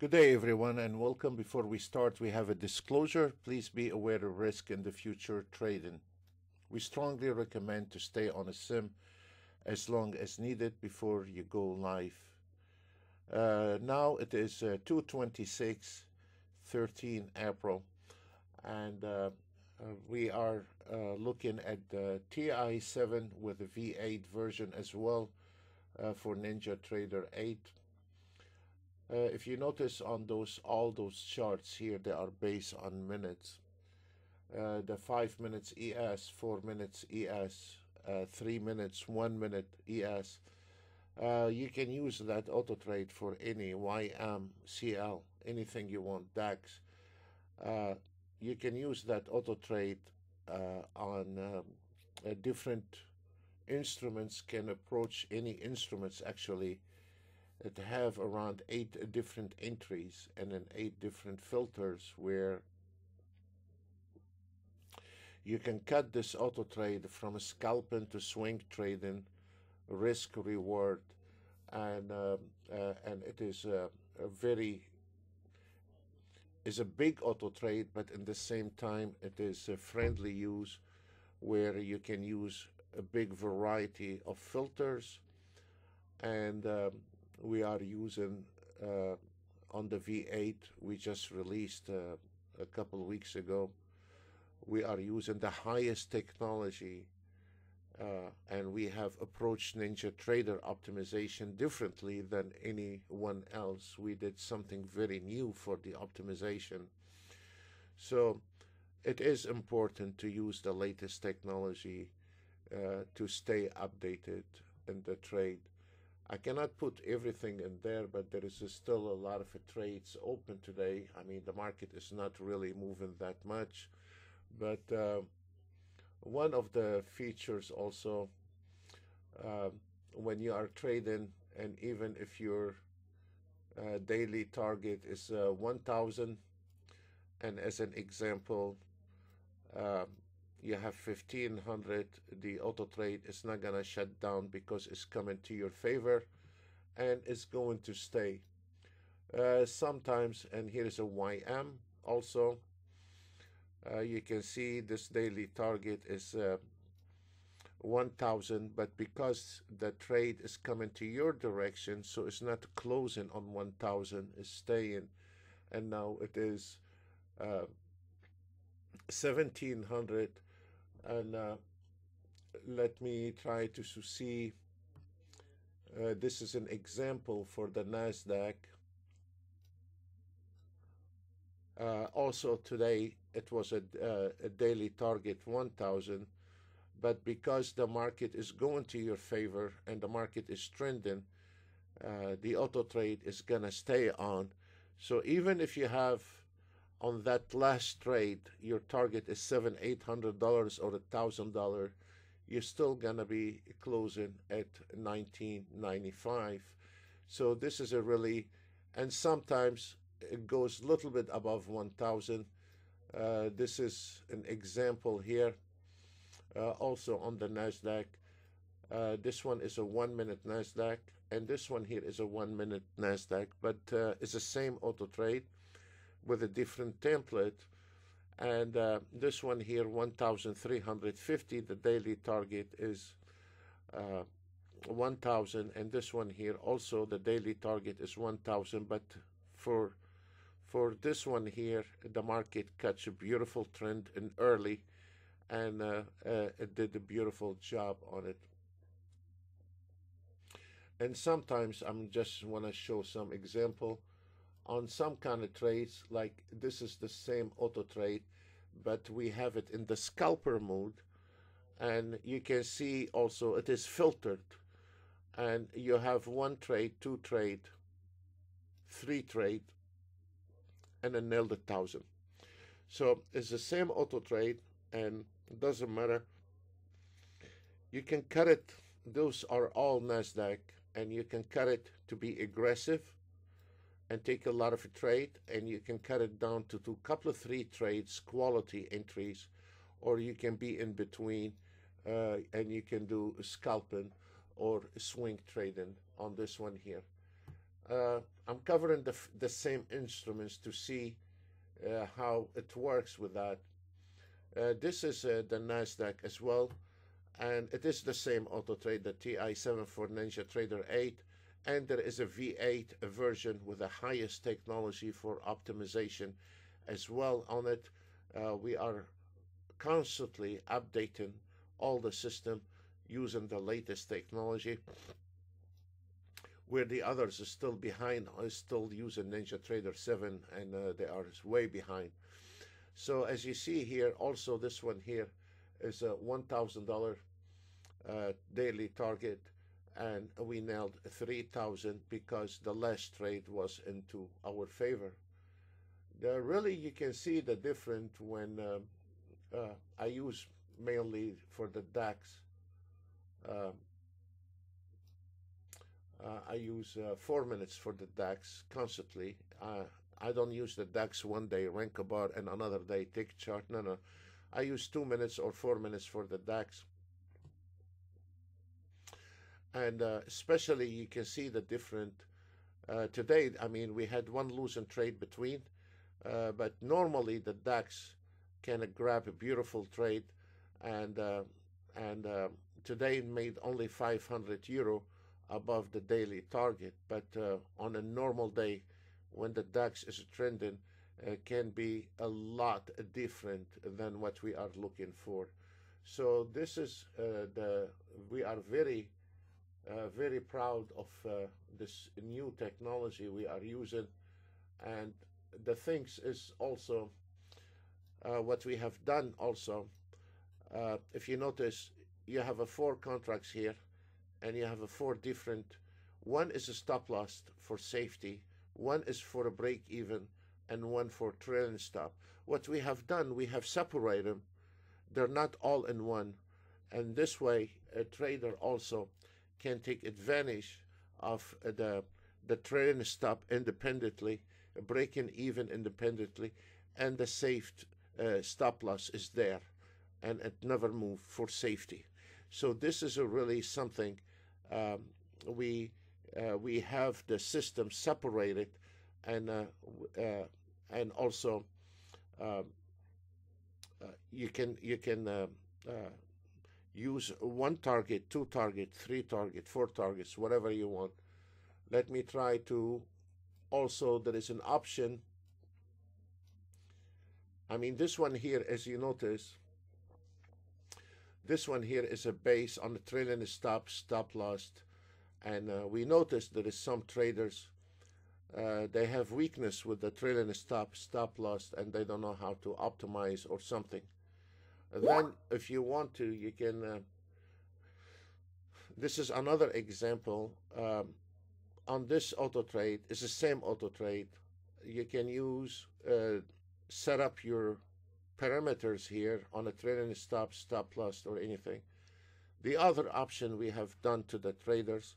Good day, everyone, and welcome. Before we start, we have a disclosure. Please be aware of risk in the future trading. We strongly recommend to stay on a sim as long as needed before you go live. Uh, now it is uh, 226 13 April, and uh, uh we are uh, looking at the TI7 with the V8 version as well uh, for NinjaTrader 8 uh, if you notice on those all those charts here, they are based on minutes. Uh, the five minutes ES, four minutes ES, uh, three minutes, one minute ES. Uh, you can use that auto trade for any YM, CL, anything you want, DAX. Uh, you can use that auto trade uh, on um, different instruments, can approach any instruments actually it have around eight different entries and then eight different filters where you can cut this auto trade from a scalping to swing trading, risk reward, and uh, uh, and it is a, a, very is a big auto trade, but in the same time it is a friendly use where you can use a big variety of filters. And um, we are using uh, on the V8 we just released uh, a couple weeks ago. We are using the highest technology uh, and we have approached NinjaTrader optimization differently than anyone else. We did something very new for the optimization. So it is important to use the latest technology uh, to stay updated in the trade. I cannot put everything in there, but there is still a lot of trades open today. I mean, the market is not really moving that much, but uh, one of the features also uh, when you are trading, and even if your uh, daily target is uh, 1,000, and as an example, um, you have 1500 the auto trade is not to shut down because it's coming to your favor and it's going to stay. Uh, sometimes and here is a ym also uh, you can see this daily target is uh, 1000 but because the trade is coming to your direction so it's not closing on 1000 it's staying. And now it is 1700 uh, and uh, let me try to see uh, this is an example for the Nasdaq. Uh, also today it was a, uh, a, daily target 1000 but because the market is going to your favor and the market is trending uh, the auto trade is gonna stay on. So even if you have on that last trade your target is seven eight hundred dollars or a thousand dollar you're still gonna be closing at 1995 so this is a really and sometimes it goes a little bit above 1000 uh, this is an example here uh, also on the Nasdaq. Uh, this one is a one minute Nasdaq and this one here is a one minute Nasdaq but uh, it's the same auto trade with a different template. And uh, this one here, 1,350, the daily target is uh, 1,000. And this one here, also the daily target is 1,000. But for for this one here, the market cuts a beautiful trend in early and uh, uh, it did a beautiful job on it. And sometimes I'm just want to show some example on some kind of trades, like this is the same auto trade, but we have it in the scalper mode. And you can see also it is filtered. And you have one trade, two trade, three trade, and a nailed a thousand. So it's the same auto trade, and it doesn't matter. You can cut it. Those are all Nasdaq, and you can cut it to be aggressive and take a lot of a trade and you can cut it down to a couple of three trades quality entries or you can be in between uh, and you can do scalping or swing trading on this one here uh, I'm covering the, the same instruments to see uh, how it works with that. Uh, this is uh, the NASDAQ as well, and it is the same auto trade, the TI7 for Ninja Trader 8, and there is a V8 version with the highest technology for optimization as well on it. Uh, we are constantly updating all the system using the latest technology. Where the others are still behind are still using ninja trader 7 and uh, they are way behind. So as you see here also this one here is a $1000 uh, daily target and we nailed 3000 because the last trade was into our favor uh, really you can see the difference when um, uh, I use mainly for the DAX. Um, uh, I use uh, four minutes for the DAX constantly. Uh, I don't use the DAX one day, Renko bar, and another day tick chart. No, no. I use two minutes or four minutes for the DAX. And uh, especially you can see the different. Uh, today, I mean, we had one losing trade between, but normally the DAX can grab a beautiful trade and uh, and uh, today made only 500 euro above the daily target but uh, on a normal day when the DAX is trending uh, can be a lot different than what we are looking for so this is uh, the we are very uh, very proud of this new technology we are using and the things is also uh, what we have done also, uh, if you notice, you have a four contracts here, and you have a four different. One is a stop loss for safety, one is for a break even, and one for trailing stop. What we have done, we have separated them. They're not all in one, and this way, a trader also can take advantage of the the trailing stop independently, breaking even independently, and the safe uh, stop loss is there and it never moved for safety. So this is a really something um, we uh, we have the system separated and uh, uh and also um, uh, you can you can uh, use one target, two target, three target, four targets, whatever you want. Let me try to also there is an option I mean, this one here, as you notice, this one here is a base on the trailing stop, stop loss. And uh, we noticed there is some traders, uh, they have weakness with the trailing stop, stop loss, and they don't know how to optimize or something. And then if you want to, you can, uh, this is another example. Um, on this auto trade, it's the same auto trade. You can use uh, set up your parameters here on a trailing stop, stop loss, or anything. The other option we have done to the traders,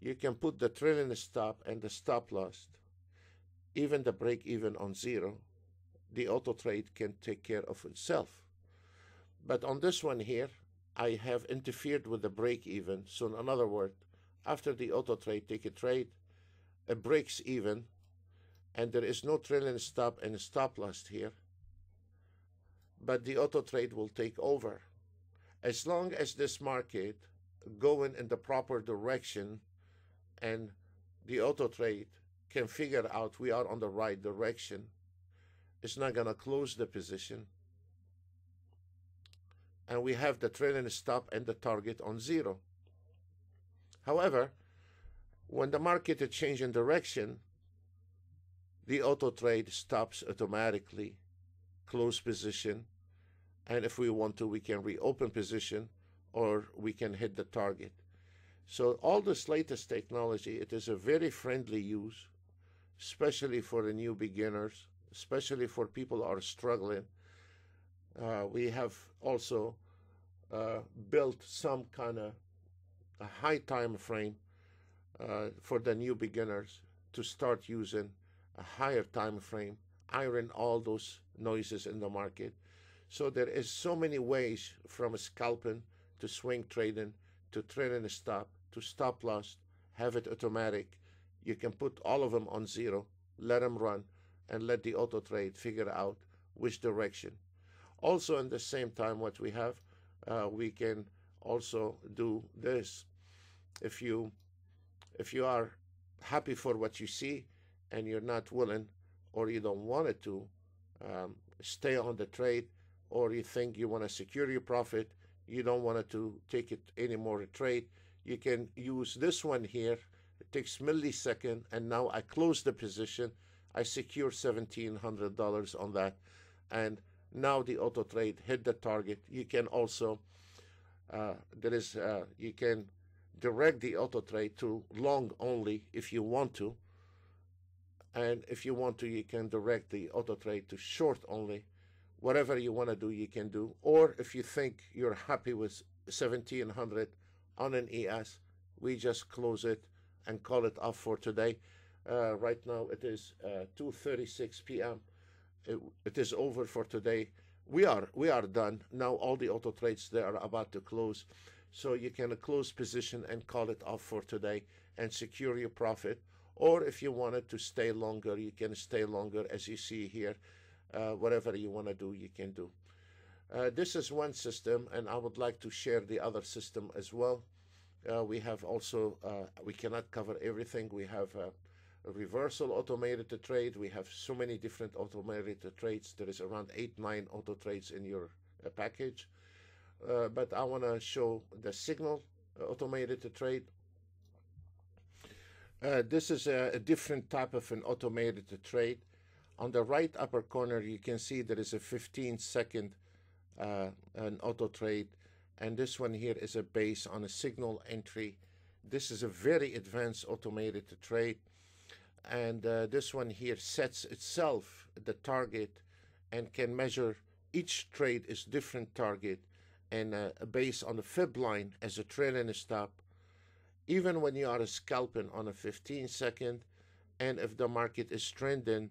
you can put the trailing stop and the stop loss, even the break even on zero. The auto trade can take care of itself. But on this one here, I have interfered with the break even. So in other words, after the auto trade take a trade, it breaks even and there is no trailing stop and stop loss here, but the auto trade will take over. As long as this market going in the proper direction and the auto trade can figure out we are on the right direction, it's not going to close the position. And we have the trailing stop and the target on zero. However, when the market is changing direction, the auto trade stops automatically, close position, and if we want to, we can reopen position or we can hit the target. So all this latest technology, it is a very friendly use, especially for the new beginners, especially for people who are struggling. Uh, we have also uh, built some kind of a high time frame uh, for the new beginners to start using a higher time frame, iron all those noises in the market. So there is so many ways from scalping to swing trading to trading a stop to stop loss, have it automatic, you can put all of them on zero, let them run, and let the auto trade figure out which direction. Also, in the same time, what we have, uh, we can also do this. If you if you are happy for what you see and you're not willing or you don't want it to um, stay on the trade or you think you want to secure your profit, you don't want it to take it anymore trade, you can use this one here. It takes millisecond and now I close the position. I secure $1,700 on that. And now the auto trade hit the target. You can also, uh, there is, uh, you can direct the auto trade to long only if you want to. And if you want to, you can direct the auto trade to short only. Whatever you want to do, you can do. Or if you think you're happy with 1700 on an ES, we just close it and call it off for today. Uh, right now it is uh, 2:36 p.m. It, it is over for today. We are we are done now. All the auto trades they are about to close. So you can close position and call it off for today and secure your profit. Or if you wanted to stay longer, you can stay longer as you see here. Uh, whatever you want to do, you can do. Uh, this is one system, and I would like to share the other system as well. Uh, we have also, uh, we cannot cover everything. We have uh, reversal automated trade. We have so many different automated trades. There is around eight, nine auto trades in your uh, package. Uh, but I want to show the signal uh, automated trade. Uh, this is a, a, different type of an automated trade. On the right upper corner, you can see there is a 15 second uh, an auto trade, and this one here is a base on a signal entry. This is a very advanced automated trade, and uh, this one here sets itself the target and can measure each trade is different target and uh, based on the fib line as a trailing stop, even when you are scalping on a 15 second, and if the market is trending,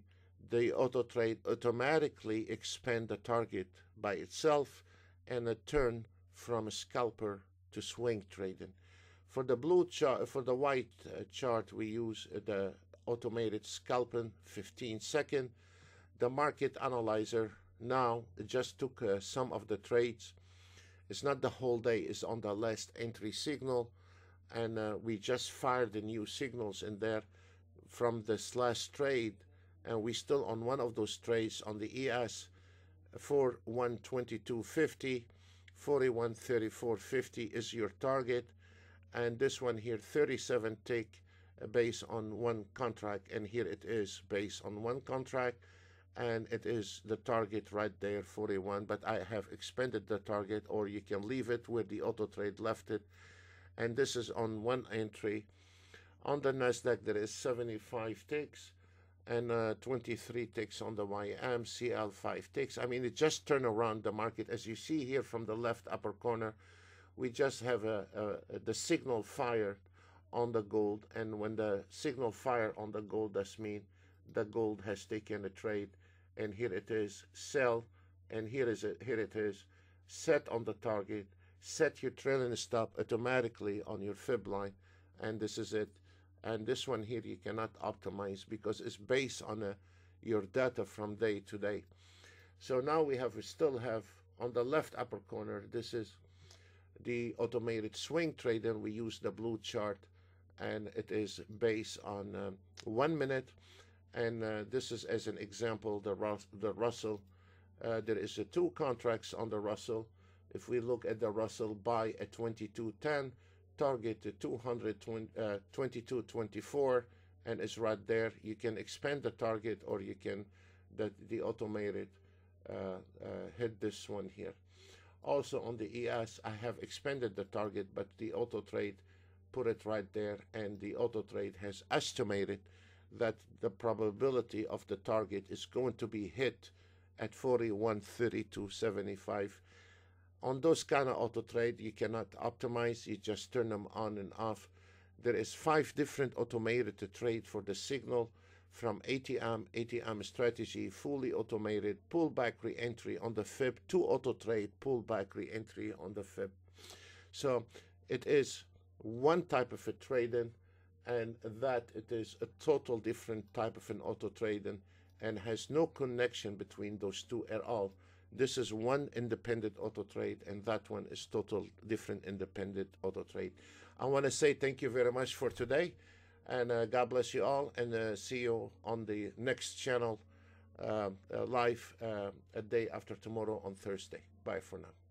the auto trade automatically expand the target by itself and a turn from a scalper to swing trading. For the blue chart, for the white uh, chart, we use the automated scalping 15 second. The market analyzer now just took uh, some of the trades it's not the whole day, it's on the last entry signal. And uh, we just fired the new signals in there from this last trade. And we still on one of those trades on the ES for 122.50, 41.34.50 is your target. And this one here, 37 tick based on one contract. And here it is based on one contract and it is the target right there 41 but I have expanded the target or you can leave it where the auto trade left it. And this is on one entry. On the Nasdaq there is 75 ticks and uh, 23 ticks on the YM CL 5 ticks. I mean it just turned around the market. As you see here from the left upper corner we just have a, a, a the signal fired on the gold and when the signal fire on the gold does mean the gold has taken a trade and here it is sell and here is it here it is. Set on the target set your trailing stop automatically on your fib line and this is it. And this one here you cannot optimize because it's based on a, uh, your data from day to day. So now we have we still have on the left upper corner this is the automated swing trader. We use the blue chart and it is based on um, one minute and uh, this is as an example the, Rus the Russell. Uh, there is two contracts on the Russell. If we look at the Russell buy at 2210, target to 222.24, uh, and it's right there. You can expand the target or you can the, the automated uh, uh, hit this one here. Also on the ES, I have expanded the target, but the auto trade put it right there, and the auto trade has estimated that the probability of the target is going to be hit at 41, 32, 75. On those kind of auto trade, you cannot optimize. You just turn them on and off. There is five different automated to trade for the signal from ATM, ATM strategy, fully automated, pullback re-entry on the fib, to auto trade, pullback re-entry on the fib. So it is one type of a trading and that it is a total different type of an auto trading and has no connection between those two at all. This is one independent auto trade, and that one is total different independent auto trade. I want to say thank you very much for today, and uh, God bless you all, and uh, see you on the next channel uh, uh live uh, a day after tomorrow on Thursday. Bye for now.